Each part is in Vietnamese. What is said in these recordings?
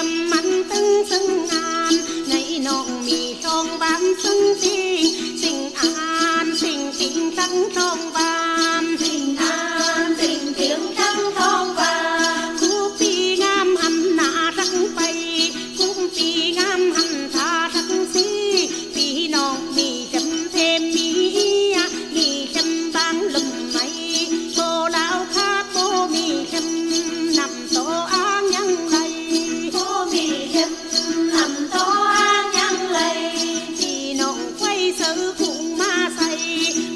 tâm mắt tưng sưng ngàn ngày nọ mì trong bán sưng nữ cũng ma say.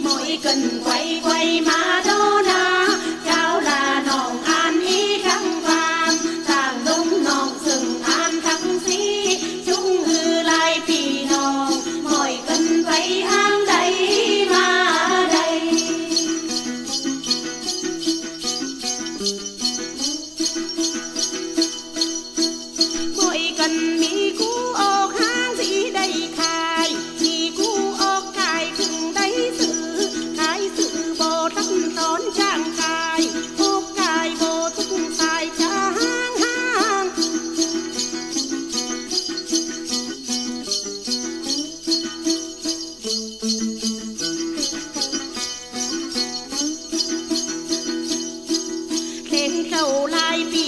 Mỗi cần quay quay má đô na cao là nòng an ý khăng phàm tàng đông nòng sừng an khăng si, chung hư lai pì nòng. Mỗi cần quay an đây ma đây mỗi cần mỹ đầu lai tiếng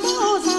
不散。